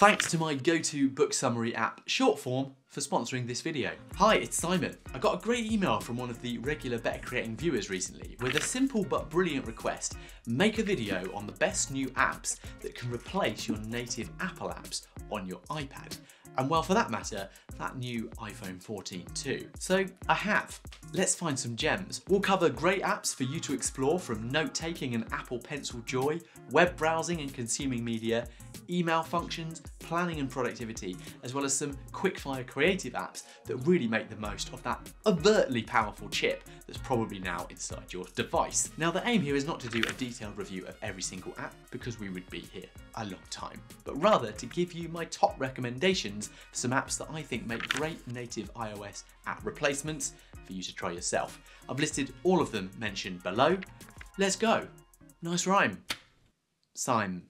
Thanks to my go-to book summary app, Shortform, for sponsoring this video. Hi, it's Simon. I got a great email from one of the regular Better Creating viewers recently with a simple but brilliant request. Make a video on the best new apps that can replace your native Apple apps on your iPad. And well, for that matter, that new iPhone 14 too. So I have. Let's find some gems. We'll cover great apps for you to explore from note-taking and Apple Pencil joy, web browsing and consuming media, email functions, planning and productivity, as well as some quick-fire creative apps that really make the most of that overtly powerful chip that's probably now inside your device. Now the aim here is not to do a detailed review of every single app because we would be here a long time, but rather to give you my top recommendations for some apps that I think make great native iOS app replacements for you to try yourself. I've listed all of them mentioned below. Let's go. Nice rhyme. Simon.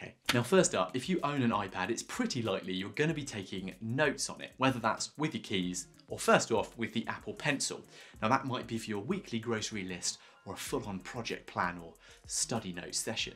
Okay, now first up, if you own an iPad, it's pretty likely you're going to be taking notes on it, whether that's with your keys or first off with the Apple Pencil. Now that might be for your weekly grocery list or a full-on project plan or study note session.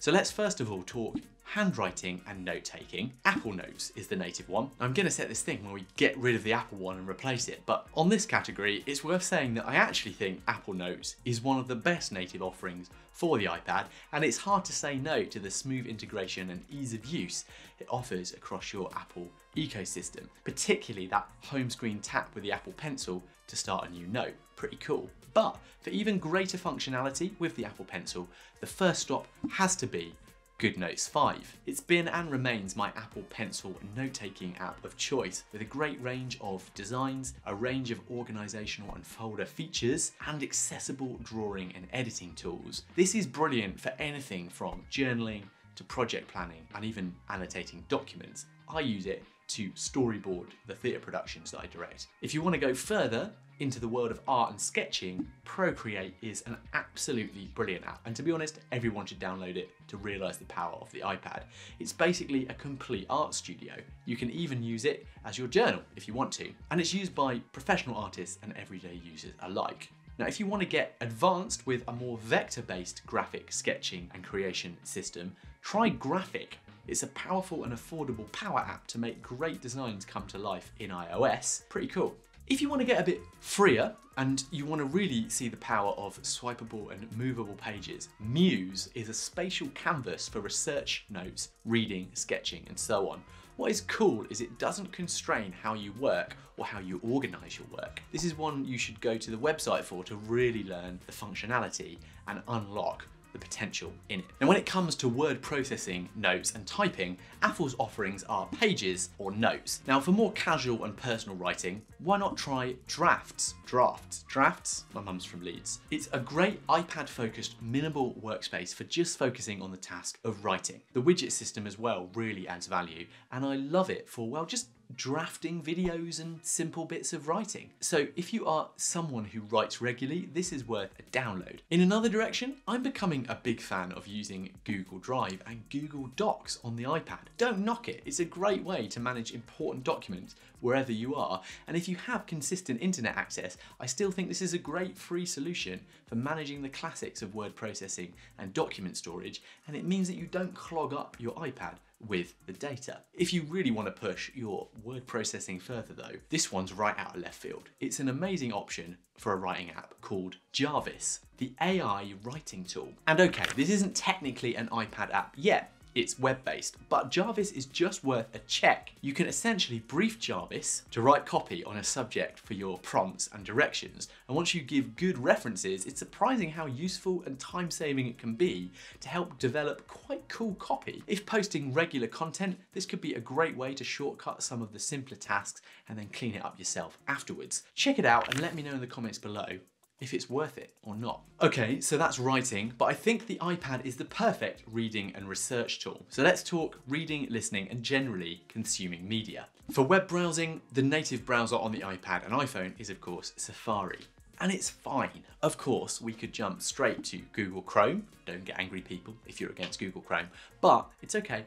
So let's first of all talk handwriting and note taking. Apple Notes is the native one. I'm gonna set this thing where we get rid of the Apple one and replace it, but on this category, it's worth saying that I actually think Apple Notes is one of the best native offerings for the iPad, and it's hard to say no to the smooth integration and ease of use it offers across your Apple ecosystem, particularly that home screen tap with the Apple Pencil to start a new note. Pretty cool. But for even greater functionality with the Apple Pencil, the first stop has to be GoodNotes 5. It's been and remains my Apple Pencil note-taking app of choice with a great range of designs, a range of organisational and folder features, and accessible drawing and editing tools. This is brilliant for anything from journaling to project planning and even annotating documents. I use it to storyboard the theatre productions that I direct. If you want to go further into the world of art and sketching, Procreate is an absolutely brilliant app. And to be honest, everyone should download it to realize the power of the iPad. It's basically a complete art studio. You can even use it as your journal if you want to. And it's used by professional artists and everyday users alike. Now, if you want to get advanced with a more vector-based graphic sketching and creation system, try Graphic. It's a powerful and affordable power app to make great designs come to life in iOS. Pretty cool. If you want to get a bit freer and you want to really see the power of swipeable and movable pages, Muse is a spatial canvas for research notes, reading, sketching, and so on. What is cool is it doesn't constrain how you work or how you organise your work. This is one you should go to the website for to really learn the functionality and unlock the potential in it. Now when it comes to word processing, notes and typing, Apple's offerings are Pages or Notes. Now for more casual and personal writing, why not try Drafts? Drafts? Drafts? My mum's from Leeds. It's a great iPad focused minimal workspace for just focusing on the task of writing. The widget system as well really adds value and I love it for, well, just drafting videos and simple bits of writing. So if you are someone who writes regularly, this is worth a download. In another direction, I'm becoming a big fan of using Google Drive and Google Docs on the iPad. Don't knock it, it's a great way to manage important documents wherever you are. And if you have consistent internet access, I still think this is a great free solution for managing the classics of word processing and document storage. And it means that you don't clog up your iPad with the data. If you really want to push your word processing further though, this one's right out of left field. It's an amazing option for a writing app called Jarvis, the AI writing tool. And okay, this isn't technically an iPad app yet, it's web-based, but Jarvis is just worth a check. You can essentially brief Jarvis to write copy on a subject for your prompts and directions, and once you give good references, it's surprising how useful and time-saving it can be to help develop quite cool copy. If posting regular content, this could be a great way to shortcut some of the simpler tasks and then clean it up yourself afterwards. Check it out and let me know in the comments below if it's worth it or not. Okay, so that's writing, but I think the iPad is the perfect reading and research tool. So let's talk reading, listening, and generally consuming media. For web browsing, the native browser on the iPad and iPhone is of course Safari. And it's fine. Of course, we could jump straight to Google Chrome. Don't get angry people if you're against Google Chrome, but it's okay.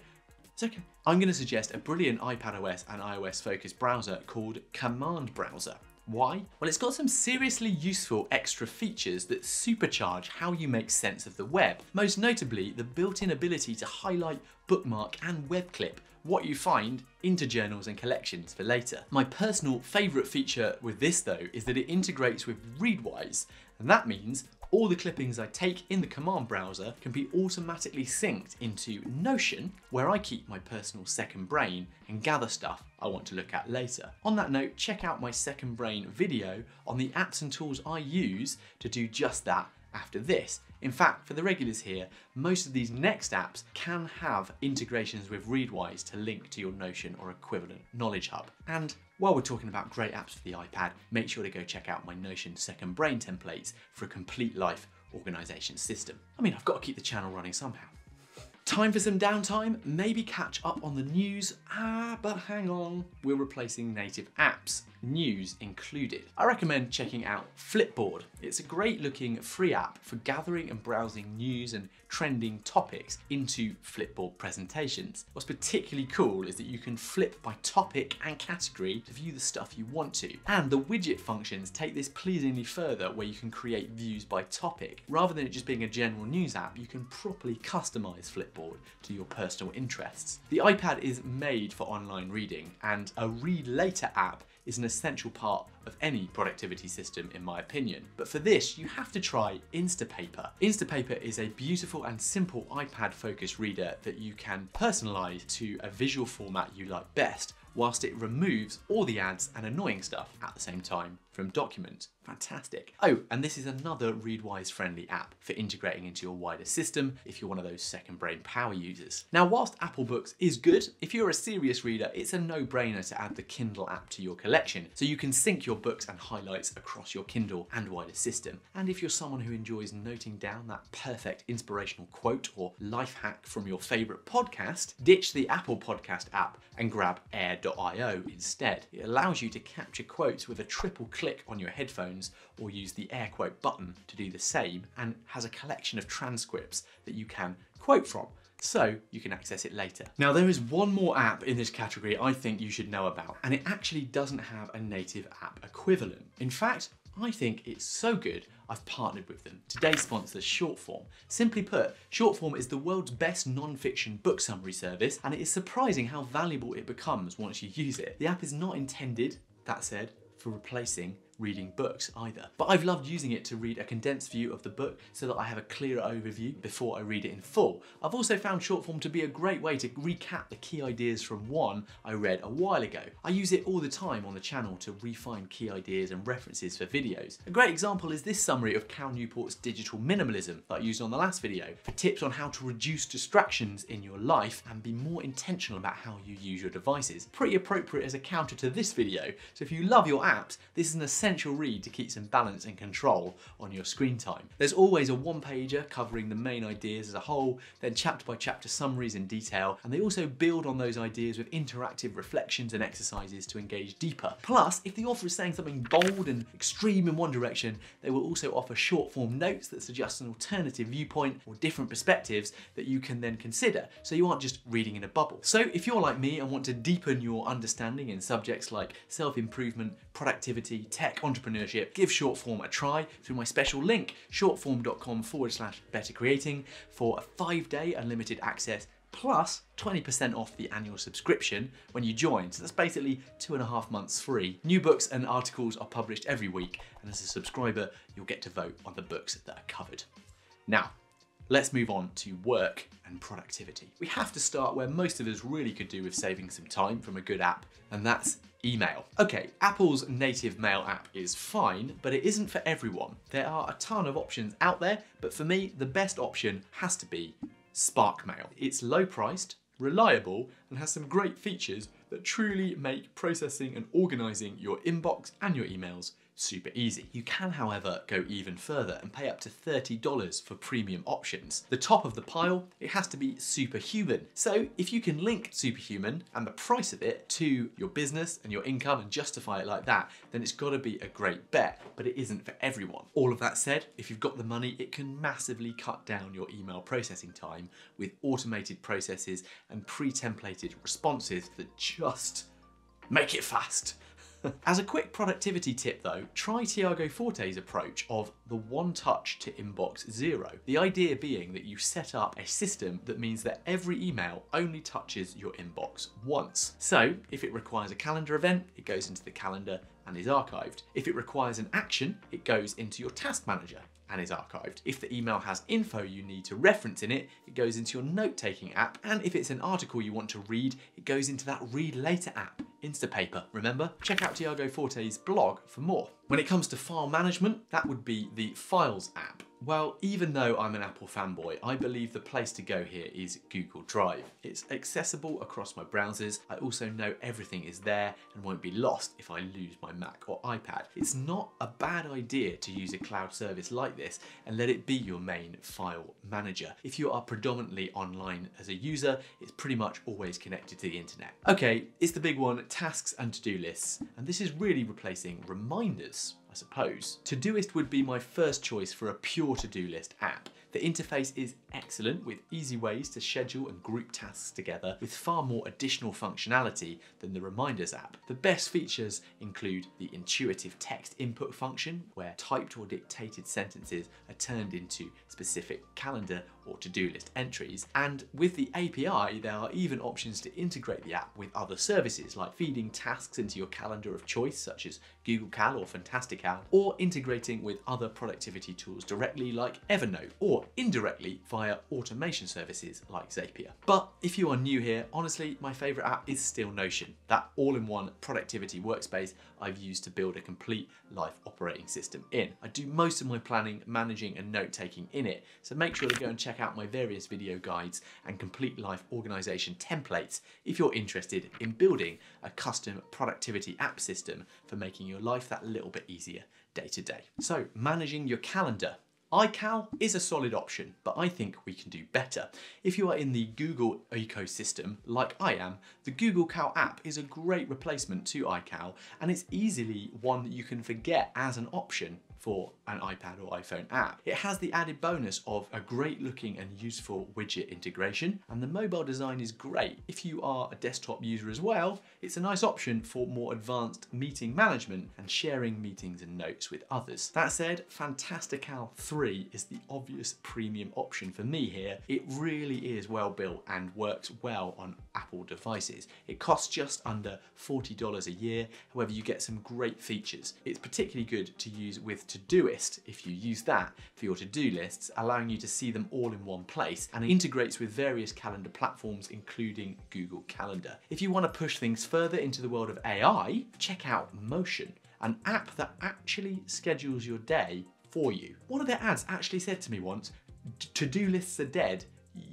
It's okay. I'm to suggest a brilliant iPadOS and iOS focused browser called Command Browser. Why? Well, it's got some seriously useful extra features that supercharge how you make sense of the web. Most notably, the built-in ability to highlight, bookmark, and web clip what you find into journals and collections for later. My personal favourite feature with this though is that it integrates with Readwise, and that means all the clippings I take in the command browser can be automatically synced into Notion, where I keep my personal second brain and gather stuff I want to look at later. On that note, check out my second brain video on the apps and tools I use to do just that after this. In fact, for the regulars here, most of these next apps can have integrations with Readwise to link to your Notion or equivalent Knowledge Hub. And while we're talking about great apps for the iPad, make sure to go check out my Notion Second Brain templates for a complete life organization system. I mean, I've got to keep the channel running somehow. Time for some downtime, maybe catch up on the news. Ah, but hang on, we're replacing native apps news included. I recommend checking out Flipboard. It's a great looking free app for gathering and browsing news and trending topics into Flipboard presentations. What's particularly cool is that you can flip by topic and category to view the stuff you want to. And the widget functions take this pleasingly further where you can create views by topic. Rather than it just being a general news app, you can properly customize Flipboard to your personal interests. The iPad is made for online reading and a read later app is an essential part of any productivity system in my opinion. But for this, you have to try Instapaper. Instapaper is a beautiful and simple iPad focused reader that you can personalize to a visual format you like best whilst it removes all the ads and annoying stuff at the same time from Document. Fantastic. Oh, and this is another Readwise friendly app for integrating into your wider system if you're one of those second brain power users. Now, whilst Apple Books is good, if you're a serious reader, it's a no-brainer to add the Kindle app to your collection so you can sync your books and highlights across your Kindle and wider system. And if you're someone who enjoys noting down that perfect inspirational quote or life hack from your favorite podcast, ditch the Apple Podcast app and grab instead. It allows you to capture quotes with a triple click on your headphones or use the air quote button to do the same and has a collection of transcripts that you can quote from so you can access it later. Now there is one more app in this category I think you should know about and it actually doesn't have a native app equivalent. In fact, I think it's so good I've partnered with them. Today's sponsor Shortform. Simply put, Shortform is the world's best non-fiction book summary service and it is surprising how valuable it becomes once you use it. The app is not intended, that said, for replacing reading books either. But I've loved using it to read a condensed view of the book so that I have a clearer overview before I read it in full. I've also found Shortform to be a great way to recap the key ideas from one I read a while ago. I use it all the time on the channel to refine key ideas and references for videos. A great example is this summary of Cal Newport's digital minimalism that I used on the last video for tips on how to reduce distractions in your life and be more intentional about how you use your devices. Pretty appropriate as a counter to this video, so if you love your apps, this is an essential essential read to keep some balance and control on your screen time. There's always a one pager covering the main ideas as a whole, then chapter by chapter summaries in detail, and they also build on those ideas with interactive reflections and exercises to engage deeper. Plus, if the author is saying something bold and extreme in one direction, they will also offer Shortform notes that suggest an alternative viewpoint or different perspectives that you can then consider, so you aren't just reading in a bubble. So if you're like me and want to deepen your understanding in subjects like self-improvement, productivity, tech, entrepreneurship, give Shortform a try through my special link, shortform.com forward slash better creating for a five day unlimited access plus 20% off the annual subscription when you join. So that's basically two and a half months free. New books and articles are published every week, and as a subscriber, you'll get to vote on the books that are covered. Now, let's move on to work and productivity. We have to start where most of us really could do with saving some time from a good app, and that's email. Okay, Apple's native mail app is fine, but it isn't for everyone. There are a ton of options out there, but for me, the best option has to be SparkMail. It's low priced, reliable, and has some great features that truly make processing and organizing your inbox and your emails super easy. You can, however, go even further and pay up to $30 for premium options. The top of the pile, it has to be superhuman. So if you can link superhuman and the price of it to your business and your income and justify it like that, then it's gotta be a great bet, but it isn't for everyone. All of that said, if you've got the money, it can massively cut down your email processing time with automated processes and pre-templated responses that just make it fast. As a quick productivity tip though, try Tiago Forte's approach of the one touch to inbox zero. The idea being that you set up a system that means that every email only touches your inbox once. So if it requires a calendar event, it goes into the calendar and is archived. If it requires an action, it goes into your task manager and is archived. If the email has info you need to reference in it, it goes into your note-taking app. And if it's an article you want to read, it goes into that read later app, Instapaper. Remember? Check out Tiago Forte's blog for more. When it comes to file management, that would be the Files app. Well, even though I'm an Apple fanboy, I believe the place to go here is Google Drive. It's accessible across my browsers. I also know everything is there and won't be lost if I lose my Mac or iPad. It's not a bad idea to use a cloud service like this and let it be your main file manager. If you are predominantly online as a user, it's pretty much always connected to the internet. Okay, it's the big one, tasks and to-do lists. And this is really replacing reminders I suppose. Todoist would be my first choice for a pure to-do list app. The interface is excellent with easy ways to schedule and group tasks together with far more additional functionality than the Reminders app. The best features include the intuitive text input function where typed or dictated sentences are turned into specific calendar or to-do list entries. And with the API, there are even options to integrate the app with other services like feeding tasks into your calendar of choice, such as Google Cal or Fantastical, or integrating with other productivity tools directly like Evernote, or indirectly via automation services like Zapier. But if you are new here, honestly, my favorite app is still Notion, that all-in-one productivity workspace I've used to build a complete life operating system in. I do most of my planning, managing and note-taking in it, so make sure to go and check out my various video guides and complete life organization templates if you're interested in building a custom productivity app system for making your life that little bit easier day to day. So managing your calendar iCal is a solid option, but I think we can do better. If you are in the Google ecosystem, like I am, the Google Cal app is a great replacement to iCal, and it's easily one that you can forget as an option for an iPad or iPhone app. It has the added bonus of a great looking and useful widget integration, and the mobile design is great. If you are a desktop user as well, it's a nice option for more advanced meeting management and sharing meetings and notes with others. That said, Fantastical 3 is the obvious premium option for me here. It really is well built and works well on Apple devices. It costs just under $40 a year, however you get some great features. It's particularly good to use with Todoist if you use that for your to-do lists, allowing you to see them all in one place and it integrates with various calendar platforms including Google Calendar. If you want to push things further into the world of AI, check out Motion, an app that actually schedules your day for you. One of their ads actually said to me once, to-do lists are dead,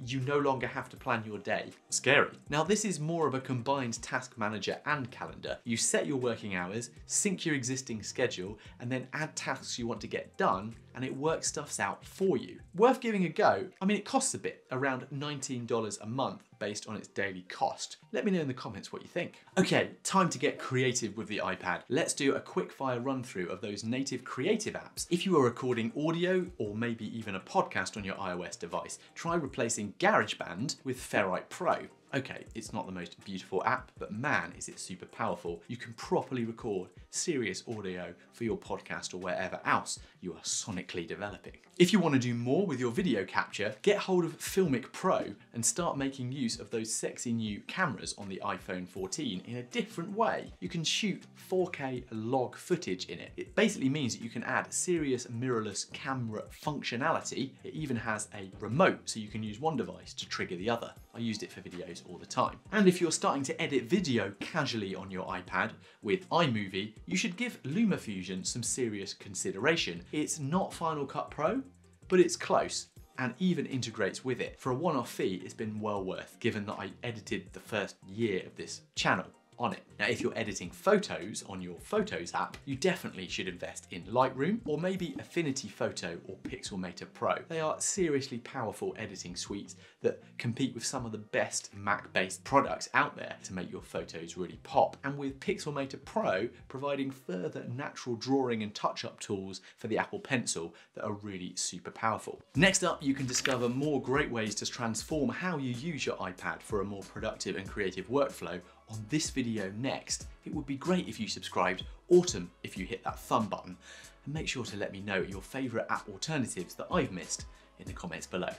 you no longer have to plan your day. Scary. Now this is more of a combined task manager and calendar. You set your working hours, sync your existing schedule, and then add tasks you want to get done, and it works stuffs out for you. Worth giving a go. I mean, it costs a bit, around $19 a month based on its daily cost. Let me know in the comments what you think. Okay, time to get creative with the iPad. Let's do a quick fire run through of those native creative apps. If you are recording audio or maybe even a podcast on your iOS device, try replacing GarageBand with Ferrite Pro. Okay, it's not the most beautiful app, but man, is it super powerful. You can properly record serious audio for your podcast or wherever else you are sonically developing. If you want to do more with your video capture, get hold of Filmic Pro and start making use of those sexy new cameras on the iPhone 14 in a different way. You can shoot 4K log footage in it. It basically means that you can add serious mirrorless camera functionality. It even has a remote so you can use one device to trigger the other. I used it for videos all the time. And if you're starting to edit video casually on your iPad with iMovie, you should give LumaFusion some serious consideration. It's not Final Cut Pro, but it's close and even integrates with it. For a one-off fee, it's been well worth, given that I edited the first year of this channel on it. Now, if you're editing photos on your Photos app, you definitely should invest in Lightroom or maybe Affinity Photo or Pixelmator Pro. They are seriously powerful editing suites that compete with some of the best Mac-based products out there to make your photos really pop. And with Pixelmator Pro providing further natural drawing and touch-up tools for the Apple Pencil that are really super powerful. Next up, you can discover more great ways to transform how you use your iPad for a more productive and creative workflow on this video next, it would be great if you subscribed, autumn if you hit that thumb button, and make sure to let me know your favourite app alternatives that I've missed in the comments below.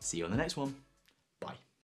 See you on the next one. Bye.